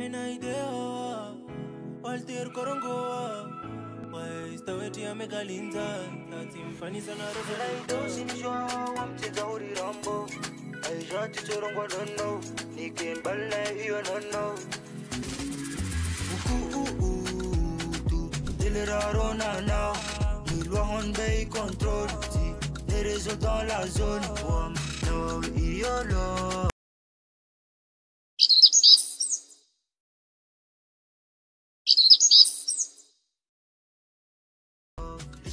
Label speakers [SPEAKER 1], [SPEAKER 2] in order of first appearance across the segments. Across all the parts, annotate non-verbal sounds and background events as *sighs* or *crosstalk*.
[SPEAKER 1] ena idewa waltir korongoa waistaweti amekalinza tatimfanisa na
[SPEAKER 2] rozonaitoshinishwawa mchezauri rambo aishatichorongwa nono nikembalinaye iyo nono ukuuutu diliraronanao nilwahon bay control ti nerezo dans la zone wam no iyolo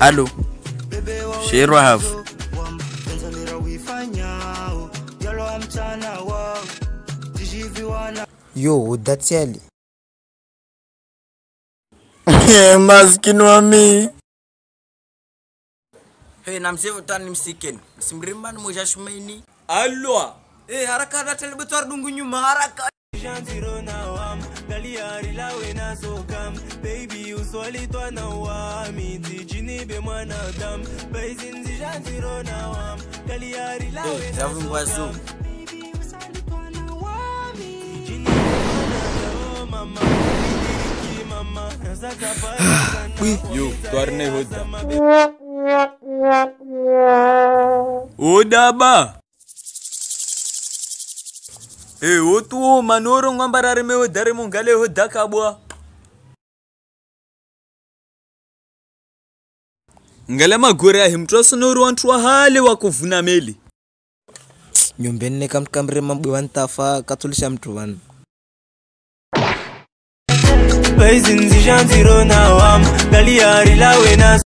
[SPEAKER 3] alo? Sherwa hafu
[SPEAKER 2] Yo, udati ali. *laughs*
[SPEAKER 3] maskini wa mi
[SPEAKER 4] Hey, namsevu tani msikeni simrimani moja shumaini
[SPEAKER 3] alwa
[SPEAKER 4] hey, haraka hata telebetor dungu nyuma haraka
[SPEAKER 1] Janziro na wam. Galiari lawe na sokam Baby uswali twa na wami Tijini be mwana dam. Baizinzi janziro na wam. Galiari lawe
[SPEAKER 4] hey,
[SPEAKER 1] na sokam Baby uswali twa na wami Tijini be mwana dam. Sana *sighs*
[SPEAKER 3] yo twarne hoda odaba e otuo manoro ngwambarareme hodare mongale hoda kabwa ngale magore ahi mtu asinori hale wahale wakuvuna meli
[SPEAKER 2] Nyumbeni ne kamtu kamre mambwe wantafa katulisha mtu wan.
[SPEAKER 1] Baizinzi janziro na wam Galiari lawe na